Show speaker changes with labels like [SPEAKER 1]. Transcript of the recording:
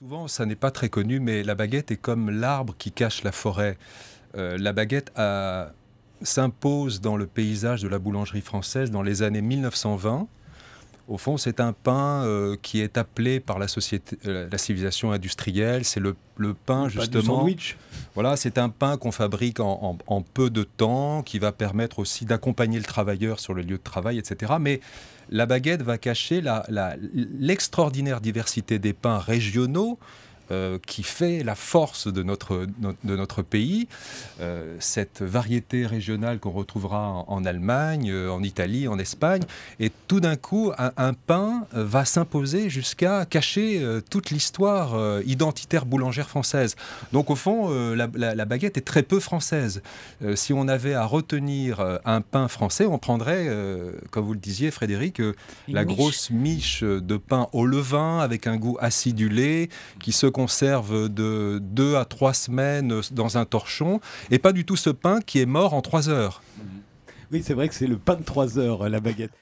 [SPEAKER 1] Souvent, ça n'est pas très connu, mais la baguette est comme l'arbre qui cache la forêt. Euh, la baguette s'impose dans le paysage de la boulangerie française dans les années 1920. Au fond, c'est un pain euh, qui est appelé par la société, euh, la civilisation industrielle. C'est le, pain justement.
[SPEAKER 2] sandwich.
[SPEAKER 1] Voilà, c'est un pain qu'on fabrique en, peu de temps, qui va permettre aussi d'accompagner le travailleur sur le lieu de travail, etc. Mais la baguette va cacher l'extraordinaire diversité des pains régionaux euh, qui fait la force de notre, de notre pays. Euh, cette variété régionale qu'on retrouvera en, Allemagne, euh, en Italie, en Espagne. Et tout d'un coup, un, pain va s'imposer jusqu'à cacher toute l'histoire identitaire boulangère française. Donc au fond, la, baguette est très peu française. si on avait à retenir un pain français, on prendrait, comme vous le disiez Frédéric, la grosse miche de pain au levain avec un goût acidulé qui se conserve de deux à trois semaines dans un torchon, et pas du tout ce pain qui est mort en trois heures.
[SPEAKER 2] Oui, c'est vrai que c'est le pain de trois heures, la baguette.